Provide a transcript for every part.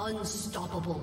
Unstoppable.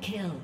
Kill.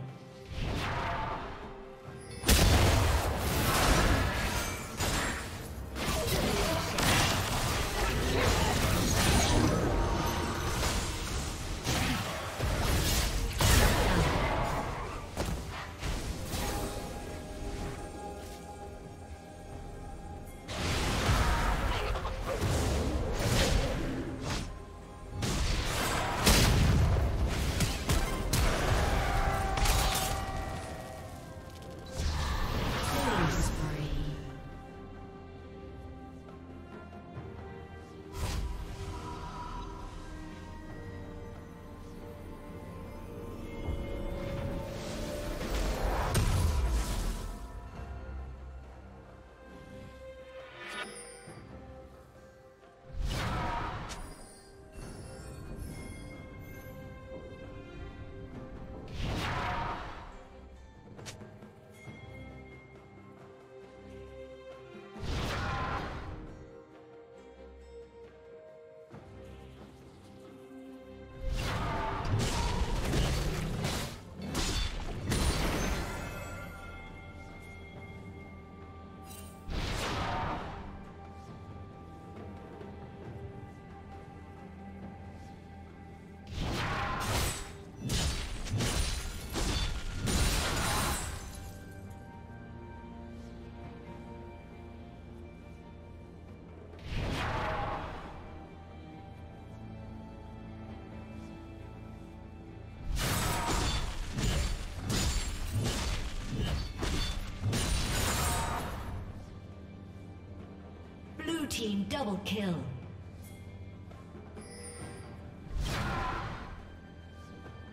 Team double kill.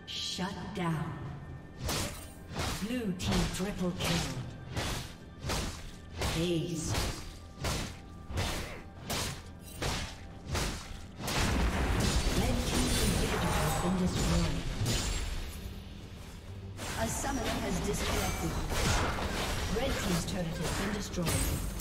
Shut down. Blue team triple kill. Ace. Red inhibitor has been destroyed. A summoner has disconnected. Red team's turret has been destroyed.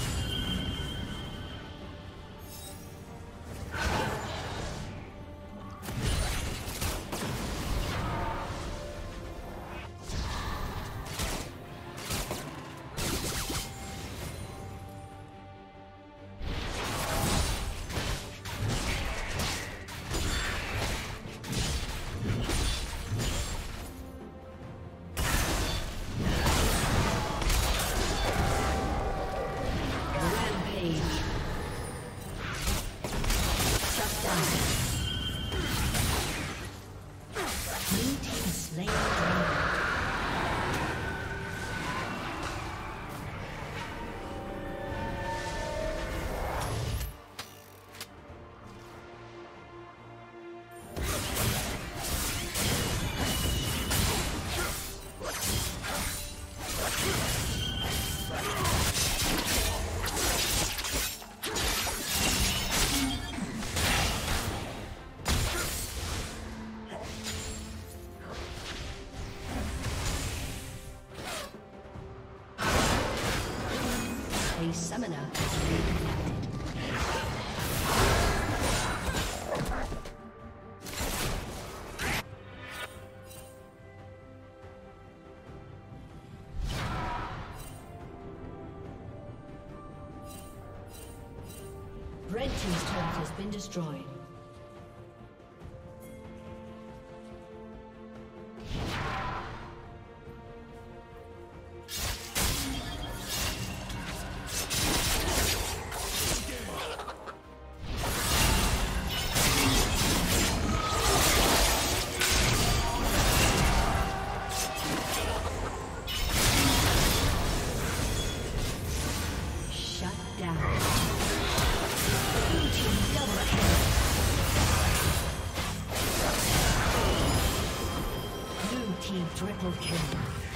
Inhibitor has Team triple kill.